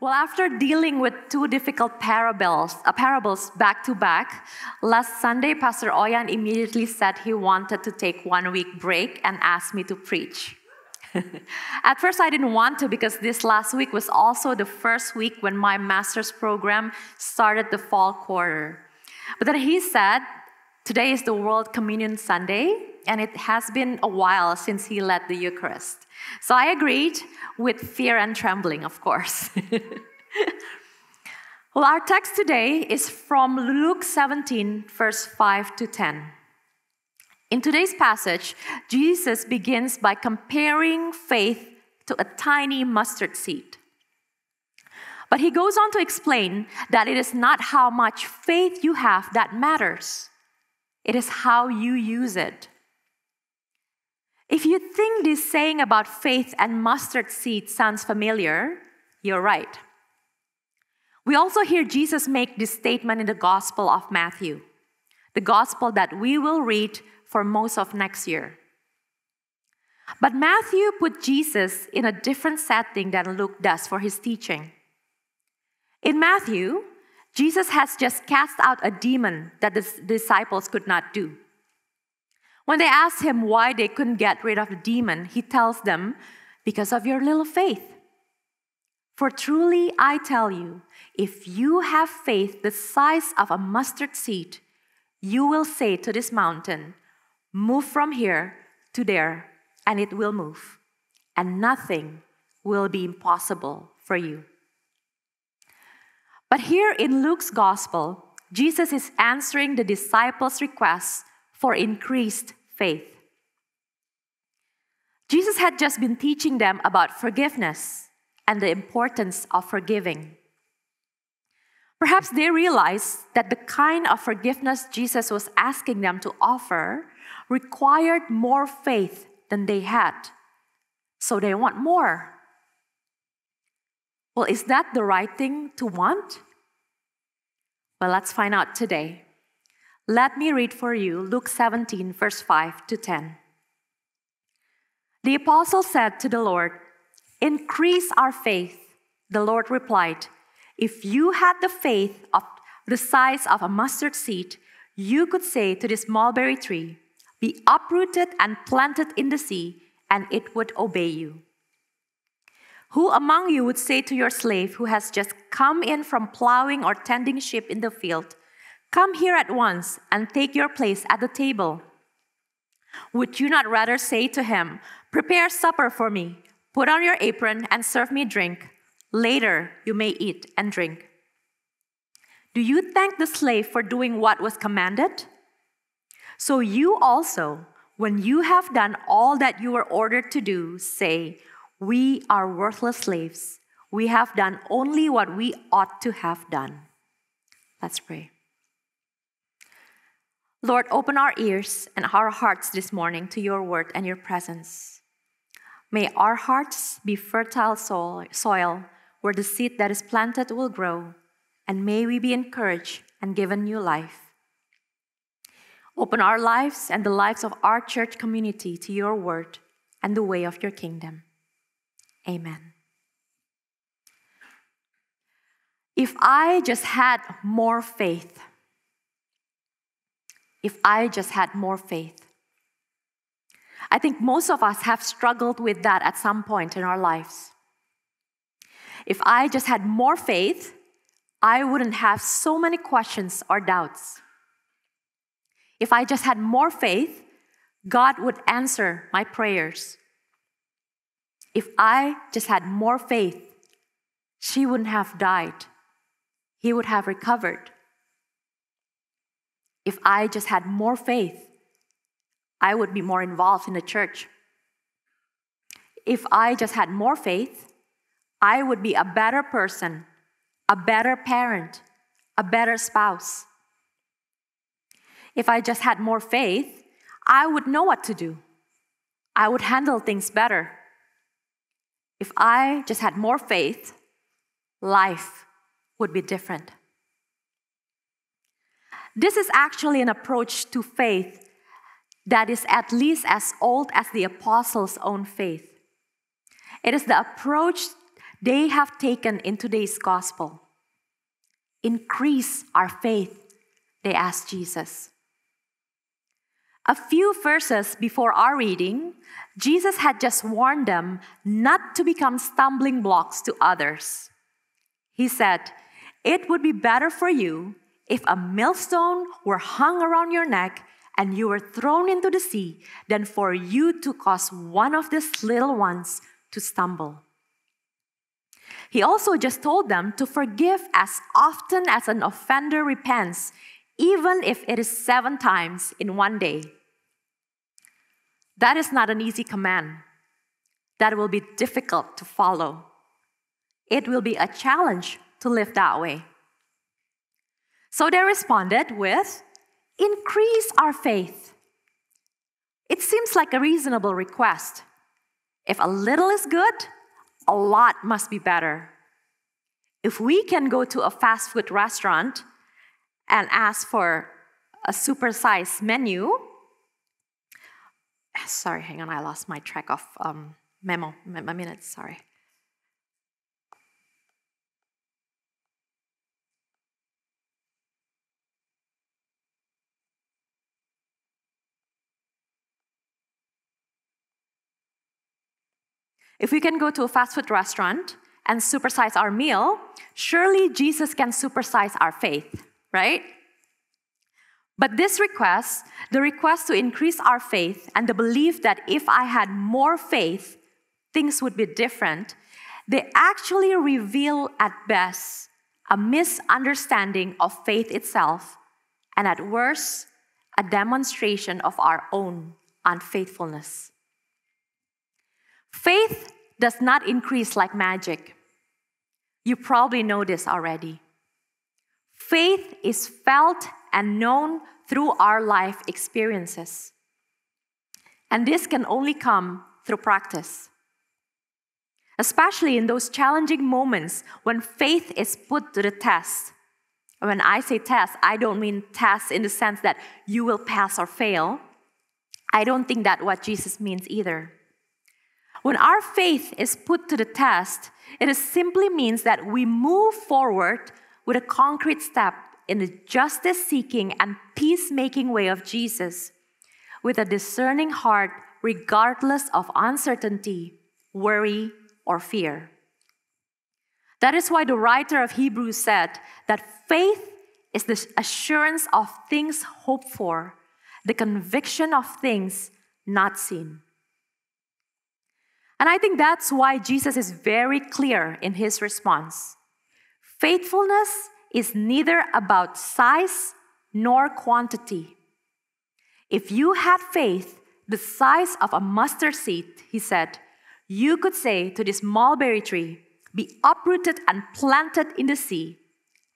Well, after dealing with two difficult parables, uh, parables back to back, last Sunday, Pastor Oyan immediately said he wanted to take one week break and asked me to preach. At first, I didn't want to because this last week was also the first week when my master's program started the fall quarter. But then he said, Today is the World Communion Sunday, and it has been a while since he led the Eucharist. So I agreed with fear and trembling, of course. well, our text today is from Luke 17, verse 5 to 10. In today's passage, Jesus begins by comparing faith to a tiny mustard seed. But he goes on to explain that it is not how much faith you have that matters, it is how you use it. If you think this saying about faith and mustard seed sounds familiar, you're right. We also hear Jesus make this statement in the Gospel of Matthew, the Gospel that we will read for most of next year. But Matthew put Jesus in a different setting than Luke does for his teaching. In Matthew, Jesus has just cast out a demon that the disciples could not do. When they ask him why they couldn't get rid of the demon, he tells them, Because of your little faith. For truly I tell you, if you have faith the size of a mustard seed, you will say to this mountain, Move from here to there, and it will move, and nothing will be impossible for you. But here in Luke's gospel, Jesus is answering the disciples' request for increased faith. Jesus had just been teaching them about forgiveness and the importance of forgiving. Perhaps they realized that the kind of forgiveness Jesus was asking them to offer required more faith than they had. So they want more. Well, is that the right thing to want? Well, let's find out today. Let me read for you Luke 17, verse 5 to 10. The apostle said to the Lord, Increase our faith. The Lord replied, If you had the faith of the size of a mustard seed, you could say to this mulberry tree, Be uprooted and planted in the sea, and it would obey you. Who among you would say to your slave who has just come in from plowing or tending sheep in the field, Come here at once and take your place at the table? Would you not rather say to him, Prepare supper for me, put on your apron, and serve me drink? Later you may eat and drink. Do you thank the slave for doing what was commanded? So you also, when you have done all that you were ordered to do, say, we are worthless slaves. We have done only what we ought to have done. Let's pray. Lord, open our ears and our hearts this morning to your word and your presence. May our hearts be fertile soil where the seed that is planted will grow, and may we be encouraged and given new life. Open our lives and the lives of our church community to your word and the way of your kingdom. Amen. If I just had more faith, if I just had more faith, I think most of us have struggled with that at some point in our lives. If I just had more faith, I wouldn't have so many questions or doubts. If I just had more faith, God would answer my prayers. If I just had more faith, she wouldn't have died. He would have recovered. If I just had more faith, I would be more involved in the church. If I just had more faith, I would be a better person, a better parent, a better spouse. If I just had more faith, I would know what to do. I would handle things better. If I just had more faith, life would be different. This is actually an approach to faith that is at least as old as the apostles' own faith. It is the approach they have taken in today's gospel? Increase our faith, they asked Jesus. A few verses before our reading, Jesus had just warned them not to become stumbling blocks to others. He said, It would be better for you if a millstone were hung around your neck and you were thrown into the sea than for you to cause one of these little ones to stumble. He also just told them to forgive as often as an offender repents, even if it is seven times in one day. That is not an easy command. That will be difficult to follow. It will be a challenge to live that way. So they responded with, Increase our faith. It seems like a reasonable request. If a little is good, a lot must be better. If we can go to a fast food restaurant and ask for a supersized menu, sorry, hang on, I lost my track of um, memo, my minutes, sorry. If we can go to a fast food restaurant and supersize our meal, surely Jesus can supersize our faith, right? But this request, the request to increase our faith and the belief that if I had more faith, things would be different, they actually reveal at best a misunderstanding of faith itself, and at worst, a demonstration of our own unfaithfulness. Faith does not increase like magic. You probably know this already. Faith is felt and known through our life experiences. And this can only come through practice. Especially in those challenging moments when faith is put to the test. When I say test, I don't mean test in the sense that you will pass or fail. I don't think that what Jesus means either. When our faith is put to the test, it simply means that we move forward with a concrete step in the justice seeking and peacemaking way of Jesus, with a discerning heart, regardless of uncertainty, worry, or fear. That is why the writer of Hebrews said that faith is the assurance of things hoped for, the conviction of things not seen. And I think that's why Jesus is very clear in his response. Faithfulness is neither about size nor quantity. If you had faith the size of a mustard seed, he said, you could say to this mulberry tree, Be uprooted and planted in the sea,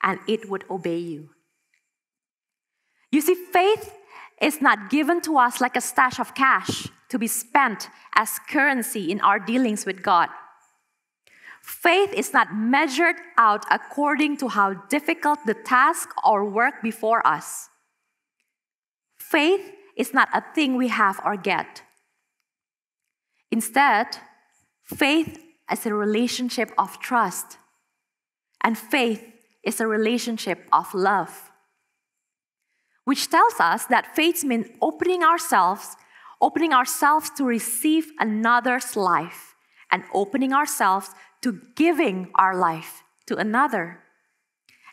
and it would obey you. You see, faith is not given to us like a stash of cash to be spent as currency in our dealings with God. Faith is not measured out according to how difficult the task or work before us. Faith is not a thing we have or get. Instead, faith is a relationship of trust, and faith is a relationship of love which tells us that faith means opening ourselves, opening ourselves to receive another's life, and opening ourselves to giving our life to another.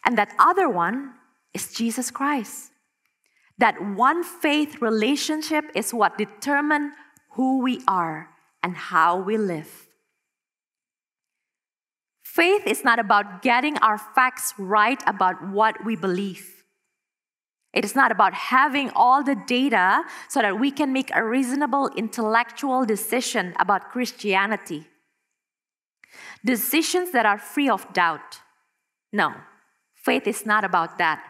And that other one is Jesus Christ. That one faith relationship is what determines who we are and how we live. Faith is not about getting our facts right about what we believe. It is not about having all the data so that we can make a reasonable intellectual decision about Christianity. Decisions that are free of doubt. No, faith is not about that.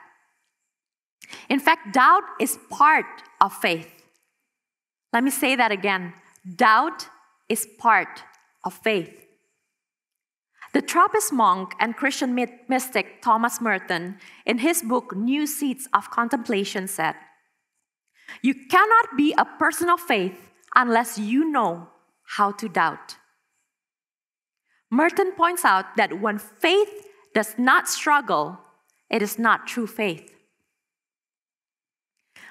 In fact, doubt is part of faith. Let me say that again doubt is part of faith. The Trappist monk and Christian mystic Thomas Merton, in his book New Seeds of Contemplation, said, You cannot be a person of faith unless you know how to doubt. Merton points out that when faith does not struggle, it is not true faith.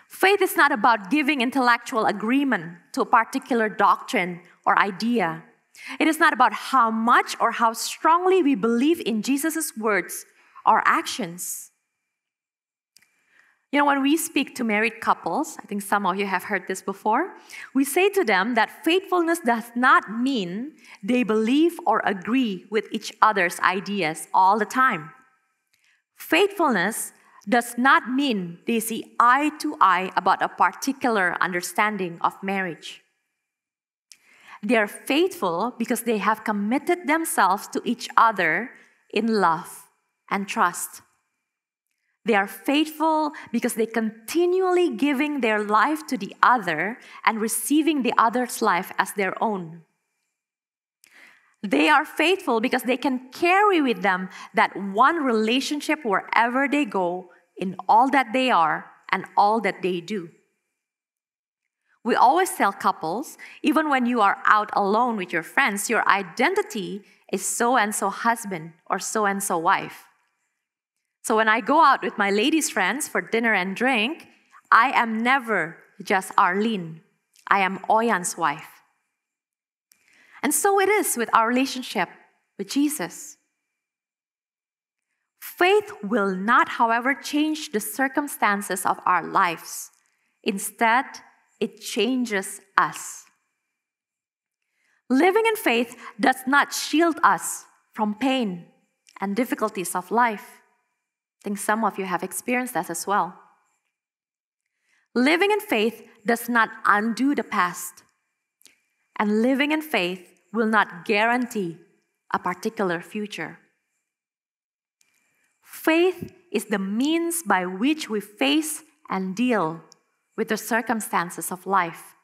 Faith is not about giving intellectual agreement to a particular doctrine or idea. It is not about how much or how strongly we believe in Jesus' words or actions. You know, when we speak to married couples, I think some of you have heard this before, we say to them that faithfulness does not mean they believe or agree with each other's ideas all the time. Faithfulness does not mean they see eye to eye about a particular understanding of marriage. They are faithful because they have committed themselves to each other in love and trust. They are faithful because they continually giving their life to the other and receiving the other's life as their own. They are faithful because they can carry with them that one relationship wherever they go in all that they are and all that they do. We always tell couples, even when you are out alone with your friends, your identity is so and so husband or so and so wife. So when I go out with my ladies' friends for dinner and drink, I am never just Arlene. I am Oyan's wife. And so it is with our relationship with Jesus. Faith will not, however, change the circumstances of our lives. Instead, it changes us. Living in faith does not shield us from pain and difficulties of life. I think some of you have experienced that as well. Living in faith does not undo the past, and living in faith will not guarantee a particular future. Faith is the means by which we face and deal with the circumstances of life.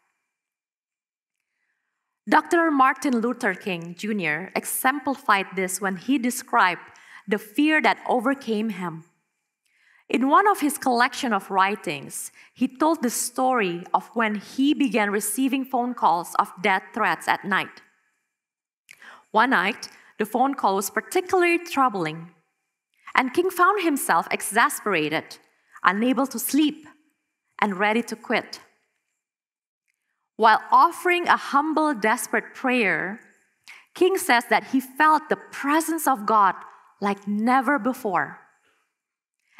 Dr. Martin Luther King Jr. exemplified this when he described the fear that overcame him. In one of his collection of writings, he told the story of when he began receiving phone calls of death threats at night. One night, the phone call was particularly troubling, and King found himself exasperated, unable to sleep, and ready to quit. While offering a humble, desperate prayer, King says that he felt the presence of God like never before.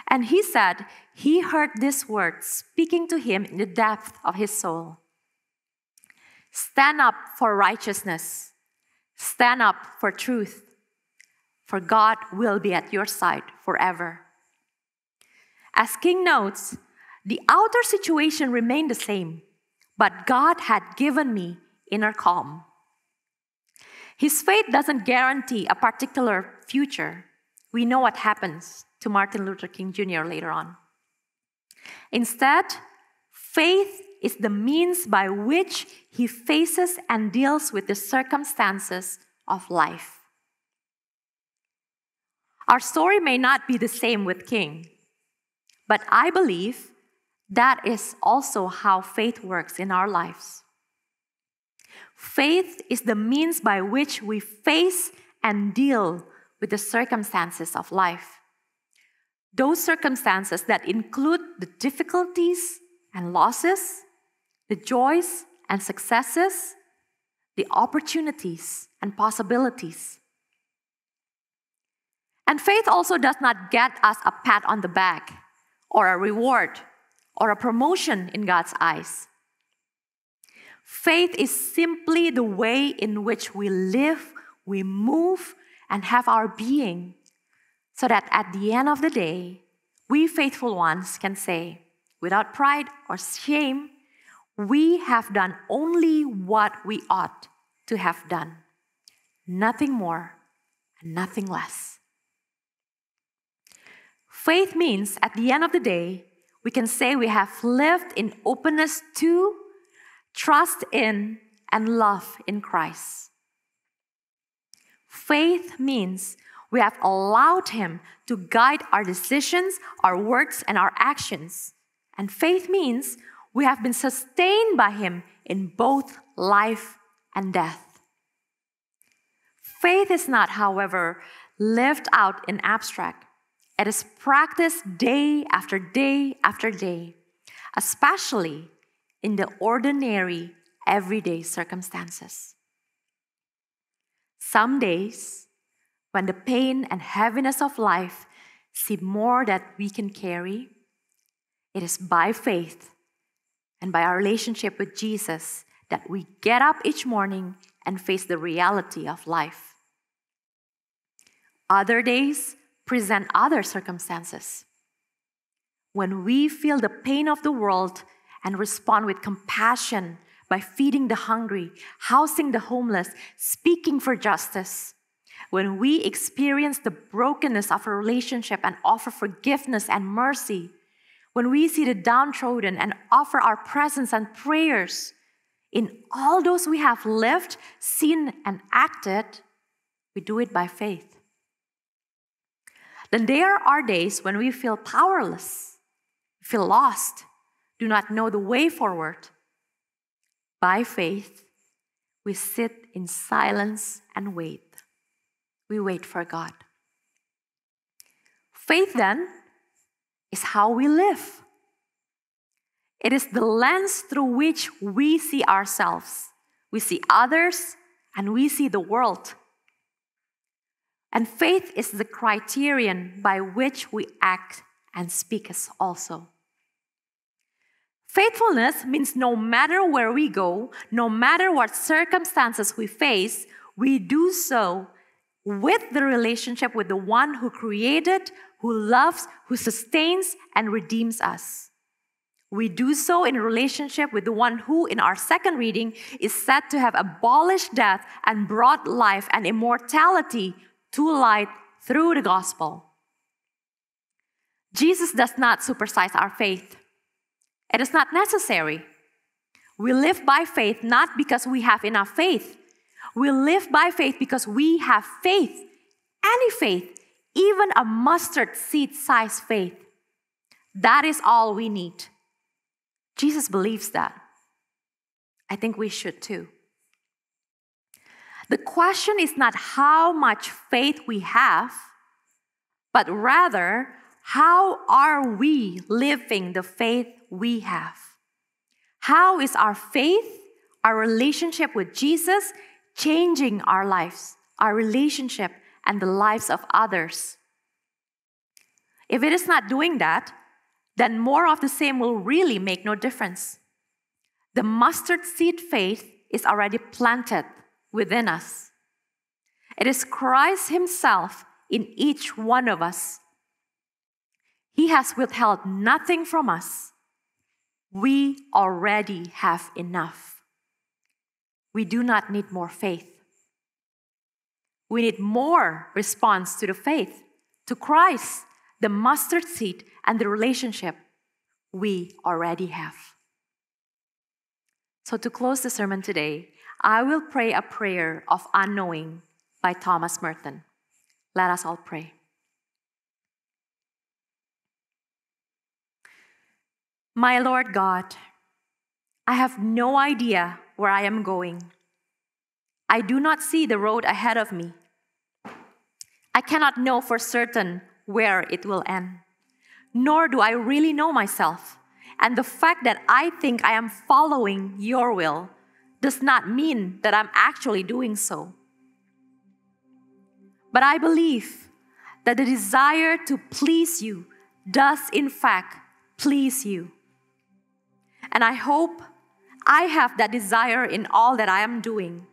And he said he heard this word speaking to him in the depth of his soul Stand up for righteousness, stand up for truth, for God will be at your side forever. As King notes, the outer situation remained the same, but God had given me inner calm. His faith doesn't guarantee a particular future. We know what happens to Martin Luther King Jr. later on. Instead, faith is the means by which he faces and deals with the circumstances of life. Our story may not be the same with King, but I believe that is also how faith works in our lives. Faith is the means by which we face and deal with the circumstances of life. Those circumstances that include the difficulties and losses, the joys and successes, the opportunities and possibilities. And faith also does not get us a pat on the back or a reward or a promotion in God's eyes. Faith is simply the way in which we live, we move, and have our being, so that at the end of the day, we faithful ones can say, without pride or shame, we have done only what we ought to have done, nothing more and nothing less. Faith means, at the end of the day, we can say we have lived in openness to, trust in, and love in Christ. Faith means we have allowed Him to guide our decisions, our words, and our actions. And faith means we have been sustained by Him in both life and death. Faith is not, however, lived out in abstract. It is practiced day after day after day, especially in the ordinary, everyday circumstances. Some days, when the pain and heaviness of life seem more that we can carry, it is by faith and by our relationship with Jesus that we get up each morning and face the reality of life. Other days, present other circumstances. When we feel the pain of the world and respond with compassion by feeding the hungry, housing the homeless, speaking for justice, when we experience the brokenness of a relationship and offer forgiveness and mercy, when we see the downtrodden and offer our presence and prayers, in all those we have lived, seen, and acted, we do it by faith. Then there are days when we feel powerless, feel lost, do not know the way forward. By faith, we sit in silence and wait. We wait for God. Faith, then, is how we live. It is the lens through which we see ourselves. We see others and we see the world. And faith is the criterion by which we act and speak as also. Faithfulness means no matter where we go, no matter what circumstances we face, we do so with the relationship with the one who created, who loves, who sustains, and redeems us. We do so in relationship with the one who, in our second reading, is said to have abolished death and brought life and immortality to light through the gospel. Jesus does not supersize our faith. It is not necessary. We live by faith not because we have enough faith. We live by faith because we have faith, any faith, even a mustard seed sized faith. That is all we need. Jesus believes that. I think we should too. The question is not how much faith we have, but rather, how are we living the faith we have? How is our faith, our relationship with Jesus, changing our lives, our relationship, and the lives of others? If it is not doing that, then more of the same will really make no difference. The mustard seed faith is already planted within us. It is Christ Himself in each one of us. He has withheld nothing from us. We already have enough. We do not need more faith. We need more response to the faith, to Christ, the mustard seed, and the relationship we already have. So, to close the sermon today, I will pray a prayer of unknowing by Thomas Merton. Let us all pray. My Lord God, I have no idea where I am going. I do not see the road ahead of me. I cannot know for certain where it will end, nor do I really know myself. And the fact that I think I am following your will does not mean that I'm actually doing so. But I believe that the desire to please you does, in fact, please you. And I hope I have that desire in all that I am doing.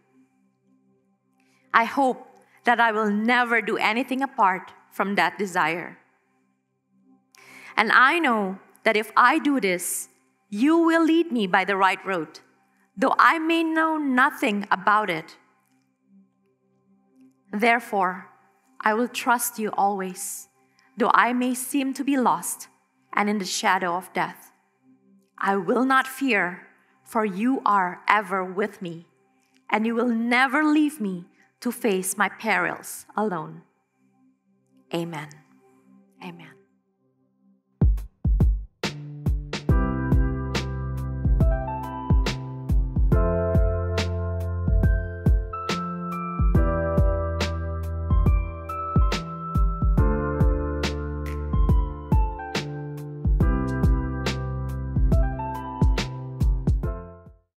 I hope that I will never do anything apart from that desire. And I know that if I do this, you will lead me by the right road though I may know nothing about it. Therefore, I will trust you always, though I may seem to be lost and in the shadow of death. I will not fear, for you are ever with me, and you will never leave me to face my perils alone. Amen. Amen.